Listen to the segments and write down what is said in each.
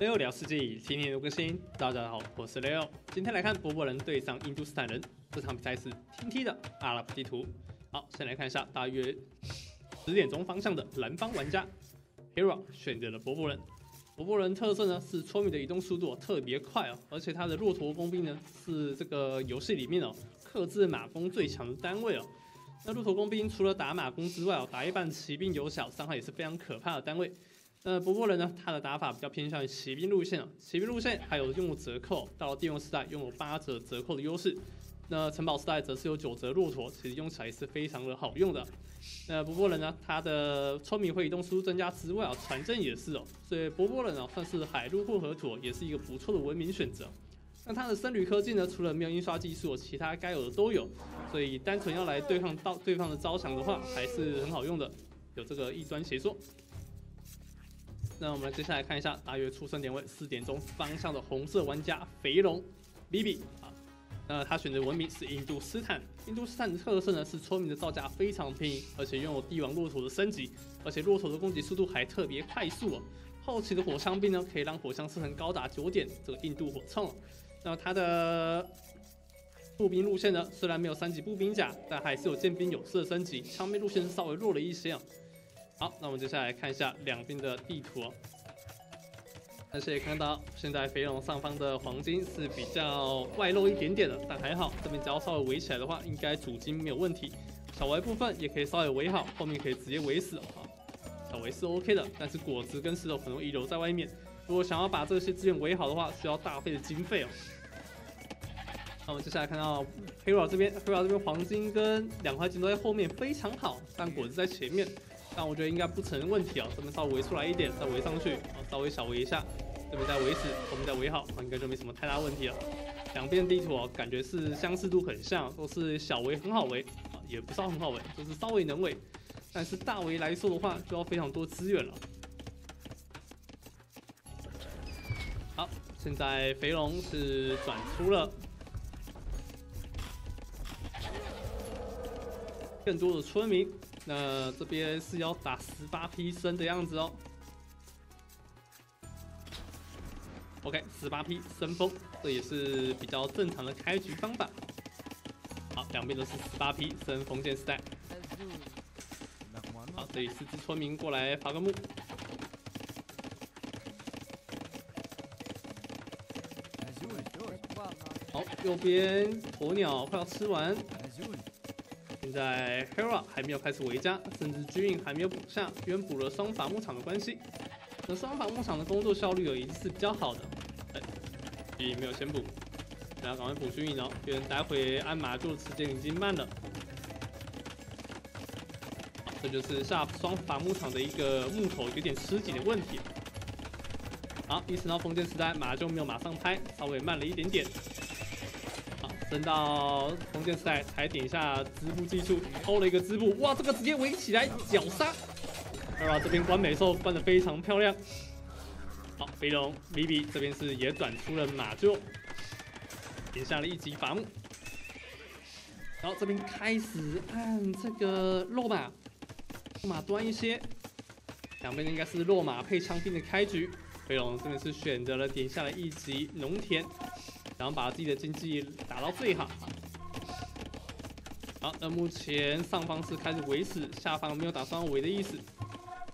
Leo 聊世界，天天有更新。大家好，我是 Leo。今天来看博博人对上印度斯坦人，这场比赛是天梯的阿拉伯地图。好，先来看一下大约十点钟方向的蓝方玩家 Hero 选择了博博人。博博人特色呢是聪明的移动速度特别快哦，而且他的骆驼工兵呢是这个游戏里面哦克制马弓最强的单位哦。那骆驼工兵除了打马弓之外哦，打一半骑兵有小伤害也是非常可怕的单位。那博博人呢，他的打法比较偏向于骑兵路线啊，骑兵路线还有用折扣，到了帝王时代拥有八折折扣的优势。那城堡时代则是有九折骆驼，其实用起来是非常的好用的。那博博人呢，他的聪明会移动速度增加之外啊，传阵也是哦，所以博博人啊算是海陆混合土，也是一个不错的文明选择。那他的僧侣科技呢，除了没有印刷技术，其他该有的都有，所以单纯要来对抗到对方的招降的话，还是很好用的，有这个异端邪说。那我们接下来看一下大约出生点位四点钟方向的红色玩家肥龙 B B 啊，那他选择文明是印度斯坦，印度斯坦的特色呢是村民的造价非常便宜，而且拥有帝王骆驼的升级，而且骆驼的攻击速度还特别快速哦。后期的火枪兵呢可以让火枪射程高达九点，这个印度火铳。那他的步兵路线呢虽然没有三级步兵甲，但还是有剑兵有色升级，枪兵路线稍微弱了一些啊。好，那我们接下来看一下两边的地图哦。但是也看到现在肥龙上方的黄金是比较外露一点点的，但还好，这边只要稍微围起来的话，应该主金没有问题。小围部分也可以稍微围好，后面可以直接围死啊。小围是 OK 的，但是果子跟石头很容易留在外面。如果想要把这些资源围好的话，需要大费的经费哦。那我们接下来看到 Hero 这边，Hero 这边黄金跟两块金都在后面，非常好，但果子在前面。但我觉得应该不成问题啊，这边稍微围出来一点，再围上去，啊，稍微小围一下，这边再围死，后面再围好，应该就没什么太大问题了。两边地图哦，感觉是相似度很像，都是小围很好围啊，也不是很好围，就是稍微能围。但是大围来说的话，就要非常多资源了。好，现在肥龙是转出了更多的村民。那这边是要打十八批升的样子哦。OK，十八批升风，这也是比较正常的开局方法。好，两边都是十八批升封建时代。好，这里四只村民过来伐个木。好，右边鸵鸟快要吃完。现在 Hera 还没有开始围家，甚至军营还没有补下，因为补了双伐木场的关系。那双伐木场的工作效率有一是比较好的。哎，军营没有先补，大家赶快补军营哦，因为待会按马厩时间已经慢了。这就是下双伐木场的一个木头有点吃紧的问题。好，意识到封建时代马就没有马上拍，稍微慢了一点点。等到封建时代才点一下织布技术，偷了一个织布，哇，这个直接围起来绞杀，啊，这边关美兽关的非常漂亮。好，飞龙 B B 这边是也转出了马厩，点下了一级伐木。然后这边开始按这个落马，落马端一些，两边应该是落马配枪兵的开局。飞龙这边是选择了点下了一级农田。然后把自己的经济打到最好。好，那目前上方是开始围死，下方没有打算围的意思。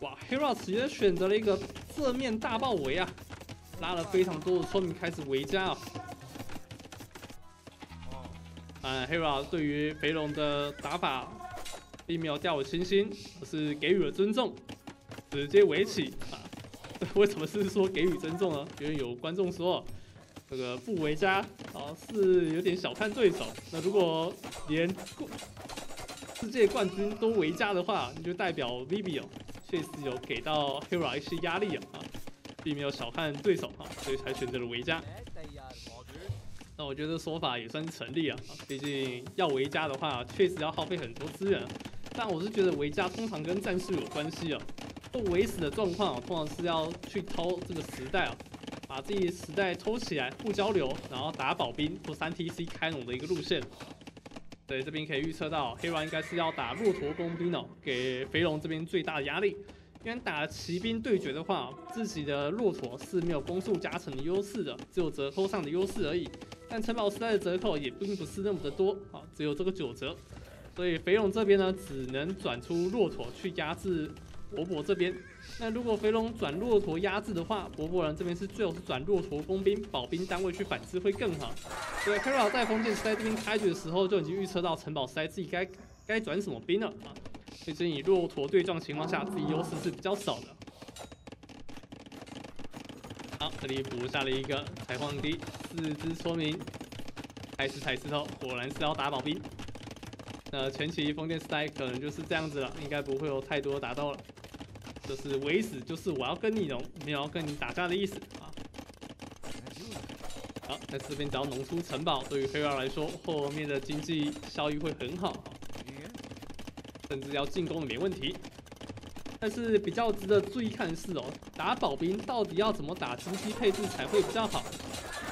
哇，Hero 直接选择了一个正面大爆围啊，拉了非常多的村民开始围家啊。嗯，Hero 对于肥龙的打法并没有掉以轻心，而是给予了尊重，直接围起啊。为什么是说给予尊重呢？因为有观众说。这个不维加啊是有点小看对手。那如果连世界冠军都维加的话，那就代表 Vivi 哦确实有给到 Hero 一些压力啊，并没有小看对手啊，所以才选择了维加。那我觉得说法也算是成立啊，毕竟要维加的话，确实要耗费很多资源。但我是觉得维加通常跟战术有关系啊，不维死的状况啊通常是要去偷这个时代啊。把自己时代抽起来不交流，然后打保兵或三 T C 开龙的一个路线。对，这边可以预测到黑王应该是要打骆驼工兵哦，给肥龙这边最大的压力。因为打骑兵对决的话，自己的骆驼是没有攻速加成的优势的，只有折扣上的优势而已。但城堡时代的折扣也并不是那么的多啊，只有这个九折。所以肥龙这边呢，只能转出骆驼去压制伯伯这边。那如果肥龙转骆驼压制的话，伯伯人这边是最好是转骆驼工兵保兵单位去反制会更好。所以 Kara 在封建时代这边开局的时候就已经预测到城堡时代自己该该转什么兵了啊。毕竟以骆驼对撞情况下，自己优势是比较少的。好，这里补下了一个采矿地，四只说明开始踩石头，果然是要打保兵。那前期封建时代可能就是这样子了，应该不会有太多打斗了。就是为死，就是我要跟你农，没有要跟你打架的意思啊。好，在这边只要农出城堡，对于黑豹来说，后面的经济效益会很好，甚至要进攻也没问题。但是比较值得注意看的是哦，打保兵到底要怎么打经济配置才会比较好？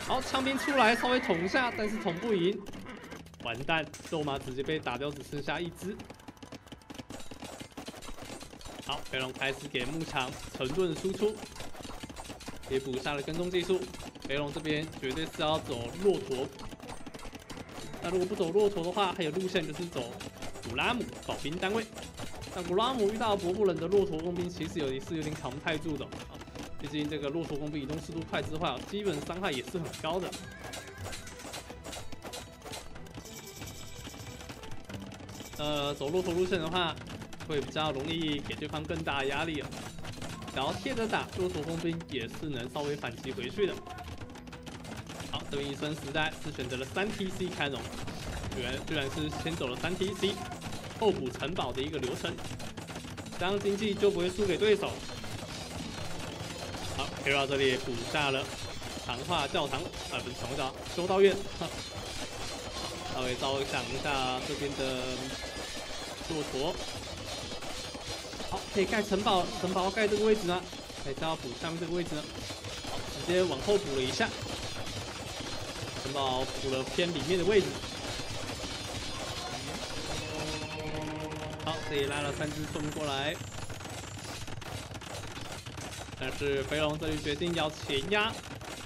好，枪兵出来稍微捅一下，但是捅不赢。完蛋，肉马直接被打掉，只剩下一只。好，飞龙开始给牧场沉顿输出，也补上了跟踪技术。飞龙这边绝对是要走骆驼，那如果不走骆驼的话，还有路线就是走古拉姆保兵单位。那古拉姆遇到伯布人的骆驼工兵，其实有一是有点扛不太住的啊。毕竟这个骆驼工兵移动速度快之外，基本伤害也是很高的。呃，走骆驼路线的话，会比较容易给对方更大的压力哦。只要贴着打，骆驼工兵也是能稍微反击回去的。好，这边一生时代是选择了三 TC 开龙，居然居然是先走了三 TC，后补城堡的一个流程，这样经济就不会输给对手。好，Hero 这里补下了长化教堂，啊不是长化教堂修道院。稍微照想一下这边的骆驼，可以盖城堡，城堡盖这个位置呢，还是要补上面这个位置呢？直接往后补了一下，城堡补了偏里面的位置。好，这里拉了三只村民过来，但是肥龙这里决定要前压，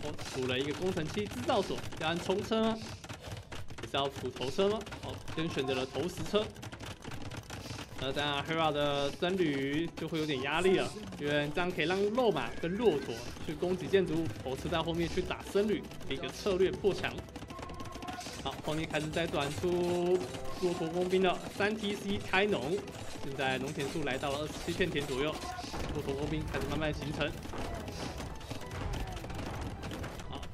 我补了一个工程器制造所，要按冲车吗？是要补头车吗？哦，先选择了投石车。那这样 Hera 的僧侣就会有点压力了，因为这样可以让肉马跟骆驼去攻击建筑物，猴子在后面去打僧侣，一个策略破墙。好，后面开始在转出骆驼工兵的三 TC 开农，现在农田数来到了二十七片田左右，骆驼工兵开始慢慢形成。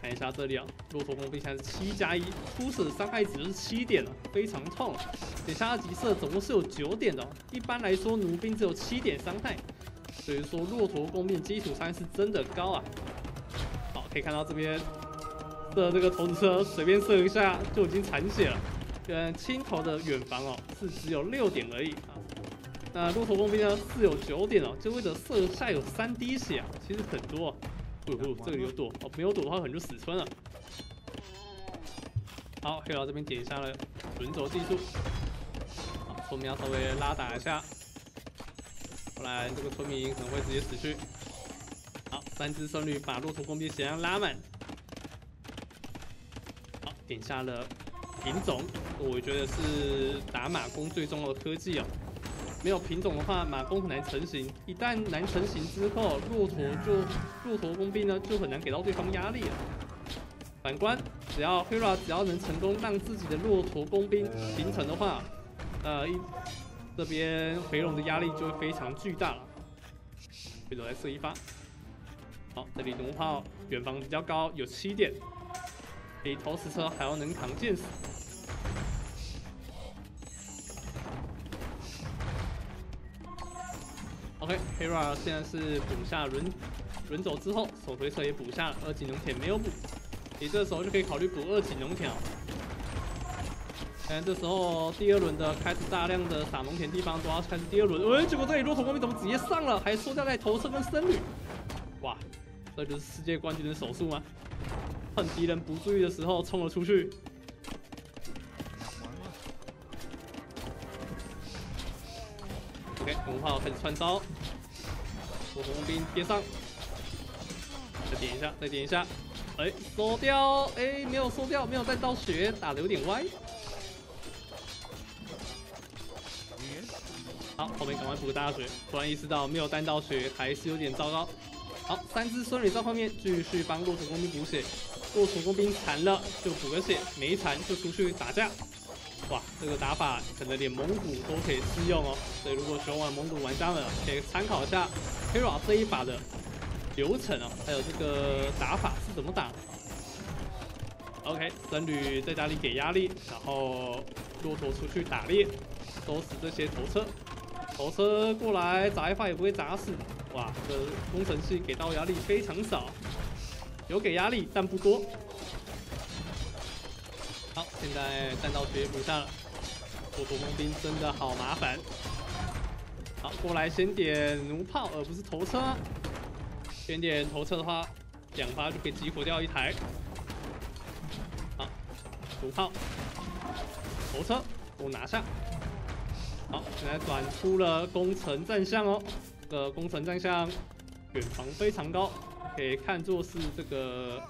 看一下这里啊，骆驼工兵现在是七加一，初始伤害值是七点了，非常痛。等下级射总共是有九点的，一般来说弩兵只有七点伤害，所以说骆驼工兵基础伤害是真的高啊。好，可以看到这边的这个投掷车随便射一下就已经残血了。嗯，青头的远防哦是只有六点而已啊。那骆驼工兵呢是有九点哦，这位的射下有三滴血啊，其实很多。不不，这个有躲哦，没有躲的话可能就死村了。好，黑佬这边点下了轮轴技术，好，村民要稍微拉打一下，不然这个村民可能会直接死去。好，三只僧侣把骆驼弓兵血量拉满。好，点下了品种，我觉得是打马弓最重要的科技哦。没有品种的话，马弓很难成型。一旦难成型之后，骆驼就骆驼工兵呢就很难给到对方压力了。反观，只要 Hera 只要能成功让自己的骆驼工兵形成的话，呃，一这边回龙的压力就会非常巨大了。回头来射一发。好，这里龙炮远方比较高，有七点，比投石车还要能扛箭矢。OK，Hera 现在是补下轮轮走之后，手推车也补下了，二级农田没有补，你这时候就可以考虑补二级农田哦。看这时候第二轮的开始大量的撒农田地方都要开始第二轮，哎，结果这里骆驼工兵怎么直接上了，还缩掉在头车跟僧侣？哇，这就是世界冠军的手速吗？趁敌人不注意的时候冲了出去。炮开始串招，骆驼工兵贴上，再点一下，再点一下，哎，收掉，哎，没有收掉，没有带刀血，打的有点歪。好，后面赶快补个大血，突然意识到没有单刀血还是有点糟糕。好，三只孙女在后面继续帮骆驼工兵补血，骆驼工兵残了就补个血，没残就出去打架。哇，这个打法可能连蒙古都可以适用哦。所以如果喜欢玩蒙古玩家们，可以参考一下 Hero 这一把的流程哦，还有这个打法是怎么打。OK，僧侣在家里给压力，然后骆驼出去打猎，收拾这些头车。头车过来砸一发也不会砸死，哇！这工程器给到压力非常少，有给压力但不多。现在弹道学补上了，骆驼工兵真的好麻烦。好，过来先点弩炮而不是头车，先点头车的话，两发就可以激活掉一台。好，弩炮，头车我拿下。好，现在转出了工程战象哦。这个工程战象远防非常高，可以看作是这个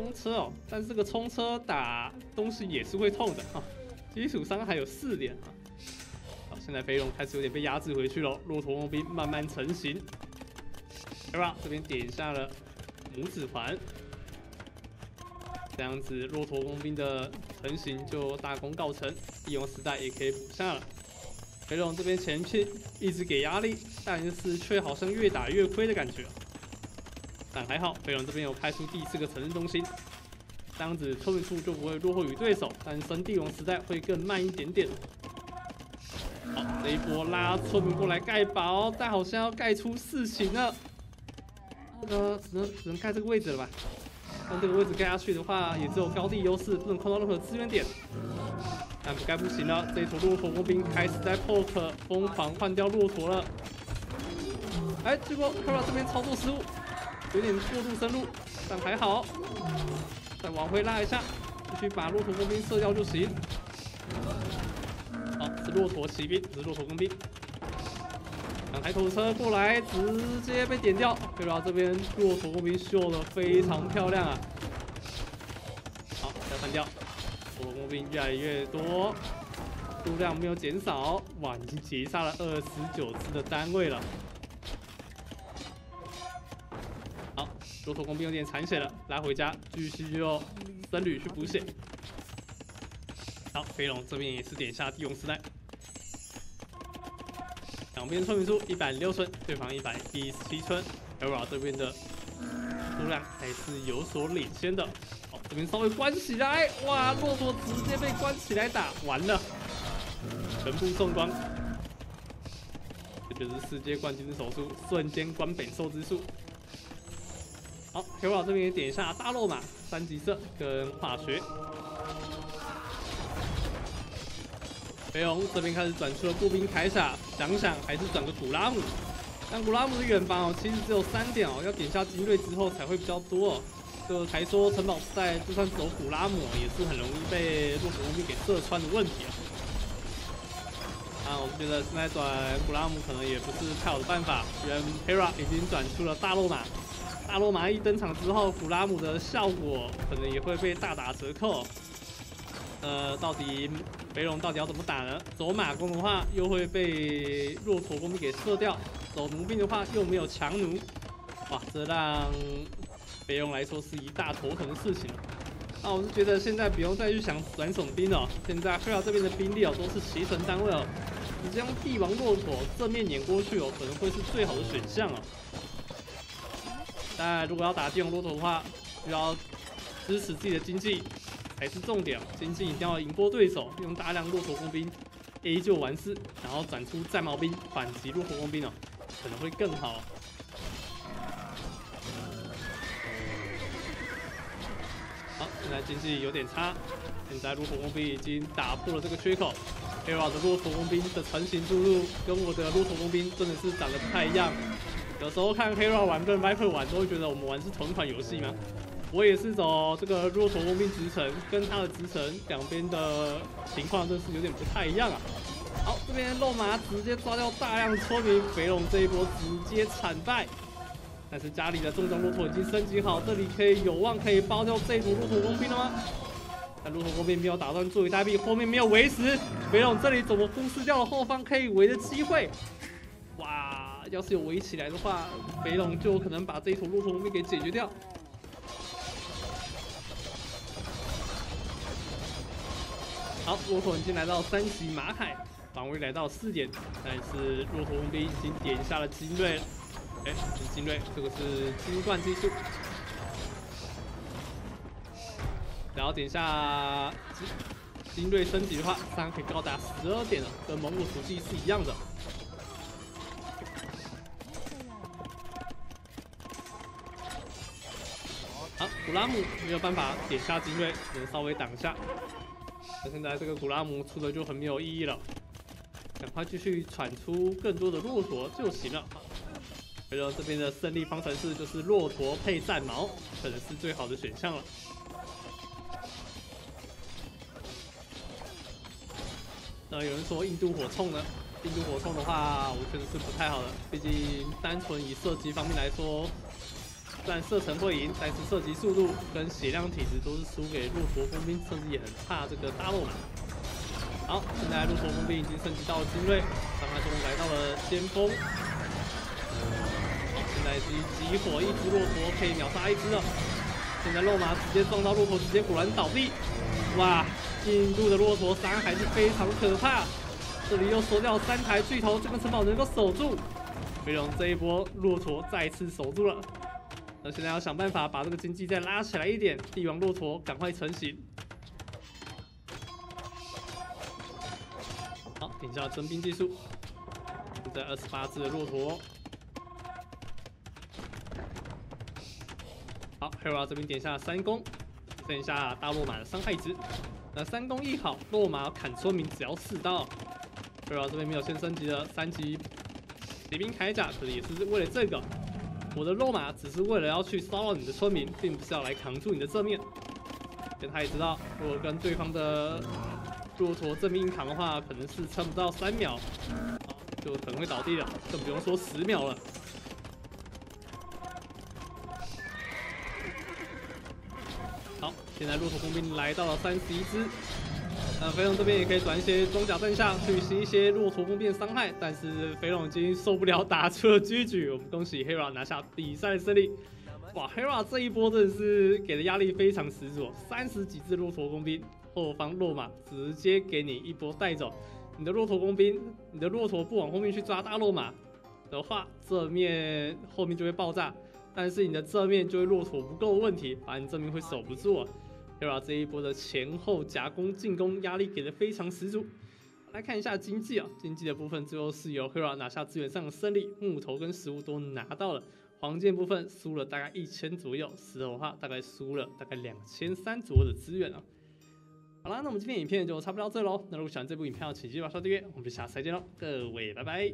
冲车哦。但是这个冲车打东西也是会痛的啊。基础伤害有四点啊。好，现在飞龙开始有点被压制回去了。骆驼工兵慢慢成型。对吧？这边点下了拇指环，这样子骆驼工兵的成型就大功告成，利用时代也可以补下了。飞龙这边前期一直给压力，但是却好像越打越亏的感觉。还好，飞龙这边有开出第四个城镇中心，这样子村民数就不会落后于对手，但升帝王时代会更慢一点点。好，这一波拉村民过来盖堡，但好像要盖出事情了。这个只能只能盖这个位置了吧？但这个位置盖下去的话，也只有高地优势，不能控到任何资源点。但不盖不行了，这一坨骆驼工兵开始在 poke 疯狂换掉骆驼了。哎，结果 Kara 这边操作失误，有点过度深入，但还好。再往回拉一下，继续把骆驼工兵射掉就行。好，是骆驼骑兵，是骆驼工兵。两台土车过来，直接被点掉。对吧这边骆驼工兵秀的非常漂亮啊。好，再换掉。骆驼工兵越来越多，数量没有减少，哇，已经截杀了二十九次的单位了。好，骆驼工兵有点残血了，拉回家继续用僧侣去补血。好，飞龙这边也是点下帝王时代，两边村民数一百六村，对方一百一十七村 e r a 这边的数量还是有所领先的。好这边稍微关起来，哇！骆驼直接被关起来打，完了，全部送光。这就是世界冠军的手术，瞬间关北兽之术。好，铁宝这边也点一下大肉马三级色跟化学。飞龙这边开始转出了步兵铠甲，想想还是转个古拉姆。但古拉姆的远防哦，其实只有三点哦，要点下精锐之后才会比较多。哦。个才说城堡时代就算走古拉姆也是很容易被骆驼工兵给射穿的问题啊！啊，我觉得现在转古拉姆可能也不是太好的办法。原 Hera 已经转出了大肉马，大罗马一登场之后，古拉姆的效果可能也会被大打折扣。呃，到底肥龙到底要怎么打呢？走马弓的话又会被骆驼工兵给射掉，走弩兵的话又没有强弩，哇，这让。肥龙来说是一大头疼的事情那我是觉得现在不用再去想转手兵了。现在菲尔这边的兵力哦都是骑乘单位哦，你这样帝王骆驼正面碾过去哦，可能会是最好的选项哦。当然，如果要打帝王骆驼的话，需要支持自己的经济才是重点。经济一定要赢过对手，用大量骆驼工兵 A 就完事，然后转出战矛兵反击骆驼工兵哦，可能会更好。好现在经济有点差，现在骆驼工兵已经打破了这个缺口。Hera 的骆驼工兵的成型速度跟我的骆驼工兵真的是长得不太一样。有时候看 Hera 玩跟 Viper 玩，都会觉得我们玩是同款游戏吗？我也是走这个骆驼工兵直城，跟他的直城两边的情况真是有点不太一样啊。好，这边肉麻直接抓掉大量村民，肥龙这一波直接惨败。但是家里的重装骆驼已经升级好，这里可以有望可以包掉这一组骆驼工兵了吗？但骆驼工兵没有打断作为代币，后面没有围死，肥龙这里怎么忽视掉了后方可以围的机会？哇，要是有围起来的话，肥龙就有可能把这一坨骆驼工兵给解决掉。好，骆驼已经来到三级马海，防卫来到四点，但是骆驼兵已经点下了精锐。哎，是精锐，这个是金冠技术。然后点下精锐升级的话，伤可以高达十二点了，跟蒙古图技是一样的。古拉姆没有办法点下精锐，只能稍微挡一下。那现在这个古拉姆出的就很没有意义了，赶快继续产出更多的骆驼就行了。觉得这边的胜利方程式就是骆驼配战矛，可能是最好的选项了。那有人说印度火铳呢？印度火铳的话，我觉得是不太好的，毕竟单纯以射击方面来说，虽然射程会赢，但是射击速度跟血量体质都是输给骆驼工兵，甚至也很怕这个大肉马。好，现在骆驼工兵已经升级到了精锐，伤害终于来到了尖峰。在击激活一只骆驼可以秒杀一只了，现在肉马直接撞到骆驼，直接果然倒地。哇，印度的骆驼伤还是非常可怕。这里又缩掉三台巨头，这个城堡能够守住。飞龙这一波骆驼再次守住了。那现在要想办法把这个经济再拉起来一点，帝王骆驼赶快成型。好，点一下征兵技术。现在二十八只的骆驼。好，Hero 这边点一下三攻，剩下大落马的伤害值。那三攻一好，落马砍村民只要四刀。Hero 这边没有先升级的三级骑兵铠甲，可能也是为了这个。我的落马只是为了要去骚扰你的村民，并不是要来扛住你的正面。但他也知道，如果跟对方的骆驼正面硬扛的话，可能是撑不到三秒，就可能会倒地了，更不用说十秒了。好现在骆驼工兵来到了三十一只，那肥龙这边也可以转一些装甲弹下去吸一些骆驼弓兵的伤害，但是肥龙已经受不了，打出了 GG。我们恭喜 Hera 拿下比赛胜利。哇，Hera 这一波真的是给的压力非常十足，三十几只骆驼工兵，后方落马直接给你一波带走。你的骆驼工兵，你的骆驼不往后面去抓大落马的话，这面后面就会爆炸，但是你的正面就会骆驼不够问题，把你正面会守不住。Hera 这一波的前后夹攻进攻压力给的非常十足。来看一下经济啊，经济的部分最后是由 Hera 拿下资源上的胜利，木头跟食物都拿到了。黄金部分输了大概一千左右，石头的话大概输了大概两千三左右的资源啊。好啦，那我们今天影片就差不多到这喽。那如果喜欢这部影片，请记得刷订阅，我们就下次再见喽，各位拜拜。